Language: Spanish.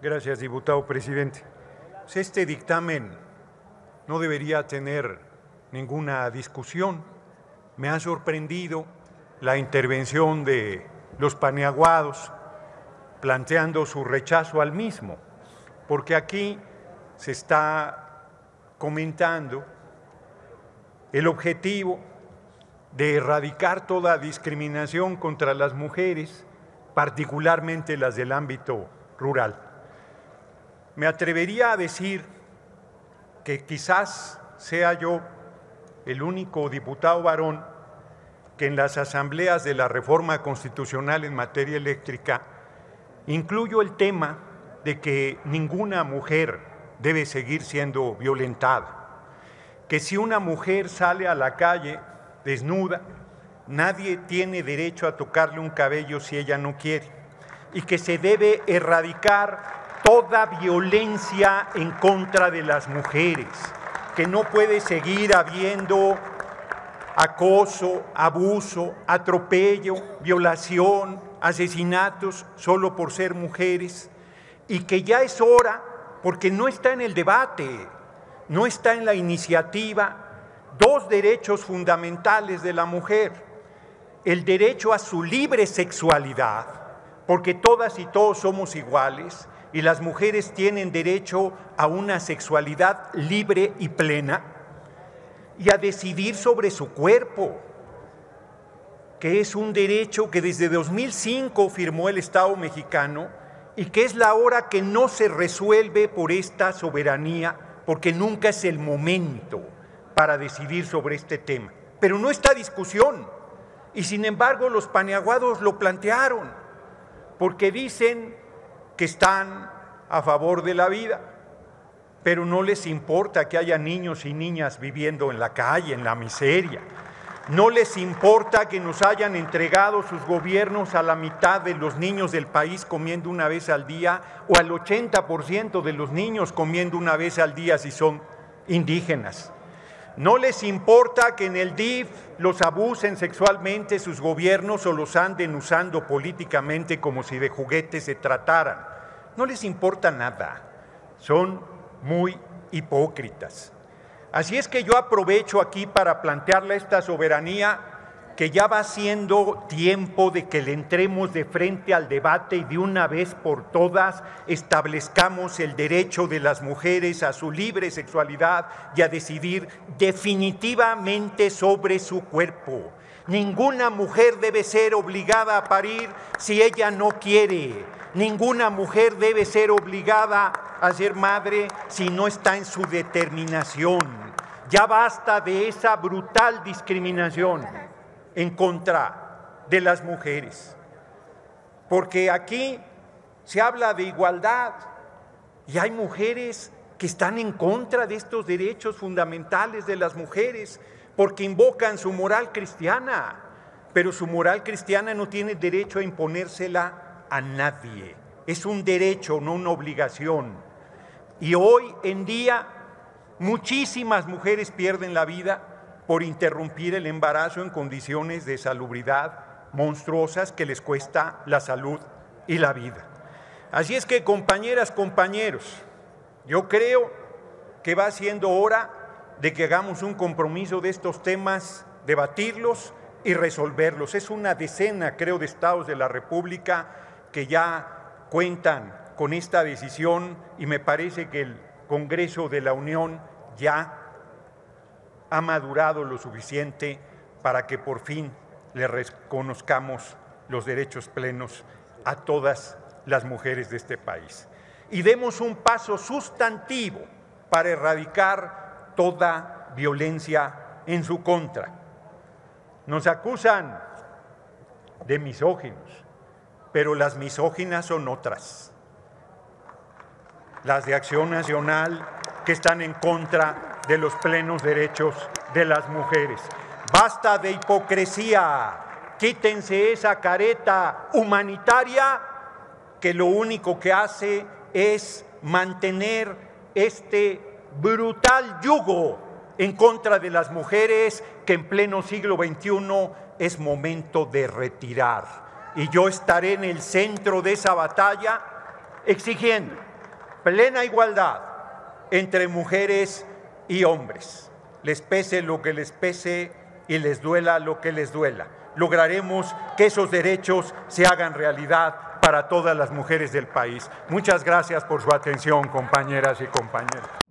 Gracias, diputado presidente. Pues este dictamen no debería tener ninguna discusión. Me ha sorprendido la intervención de los paneaguados planteando su rechazo al mismo, porque aquí se está comentando el objetivo de erradicar toda discriminación contra las mujeres, particularmente las del ámbito rural. Me atrevería a decir que quizás sea yo el único diputado varón que en las asambleas de la reforma constitucional en materia eléctrica incluyo el tema de que ninguna mujer debe seguir siendo violentada, que si una mujer sale a la calle desnuda, nadie tiene derecho a tocarle un cabello si ella no quiere, y que se debe erradicar toda violencia en contra de las mujeres, que no puede seguir habiendo acoso, abuso, atropello, violación, asesinatos solo por ser mujeres, y que ya es hora, porque no está en el debate, no está en la iniciativa, dos derechos fundamentales de la mujer, el derecho a su libre sexualidad, porque todas y todos somos iguales y las mujeres tienen derecho a una sexualidad libre y plena, y a decidir sobre su cuerpo, que es un derecho que desde 2005 firmó el Estado mexicano y que es la hora que no se resuelve por esta soberanía, porque nunca es el momento para decidir sobre este tema. Pero no está discusión. Y sin embargo los paneaguados lo plantearon, porque dicen que están a favor de la vida, pero no les importa que haya niños y niñas viviendo en la calle, en la miseria. No les importa que nos hayan entregado sus gobiernos a la mitad de los niños del país comiendo una vez al día o al 80% de los niños comiendo una vez al día si son indígenas. No les importa que en el DIF los abusen sexualmente sus gobiernos o los anden usando políticamente como si de juguetes se trataran. No les importa nada. Son muy hipócritas. Así es que yo aprovecho aquí para plantearle esta soberanía que ya va siendo tiempo de que le entremos de frente al debate y de una vez por todas establezcamos el derecho de las mujeres a su libre sexualidad y a decidir definitivamente sobre su cuerpo. Ninguna mujer debe ser obligada a parir si ella no quiere. Ninguna mujer debe ser obligada a ser madre si no está en su determinación. Ya basta de esa brutal discriminación en contra de las mujeres. Porque aquí se habla de igualdad y hay mujeres que están en contra de estos derechos fundamentales de las mujeres porque invocan su moral cristiana, pero su moral cristiana no tiene derecho a imponérsela a nadie. Es un derecho, no una obligación. Y hoy en día muchísimas mujeres pierden la vida por interrumpir el embarazo en condiciones de salubridad monstruosas que les cuesta la salud y la vida. Así es que, compañeras, compañeros, yo creo que va siendo hora de que hagamos un compromiso de estos temas, debatirlos y resolverlos. Es una decena, creo, de estados de la República que ya cuentan con esta decisión y me parece que el Congreso de la Unión ya ha madurado lo suficiente para que por fin le reconozcamos los derechos plenos a todas las mujeres de este país. Y demos un paso sustantivo para erradicar toda violencia en su contra. Nos acusan de misóginos, pero las misóginas son otras. Las de Acción Nacional que están en contra de los plenos derechos de las mujeres. Basta de hipocresía, quítense esa careta humanitaria que lo único que hace es mantener este brutal yugo en contra de las mujeres que en pleno siglo XXI es momento de retirar. Y yo estaré en el centro de esa batalla exigiendo plena igualdad entre mujeres y hombres. Les pese lo que les pese y les duela lo que les duela. Lograremos que esos derechos se hagan realidad para todas las mujeres del país. Muchas gracias por su atención, compañeras y compañeros.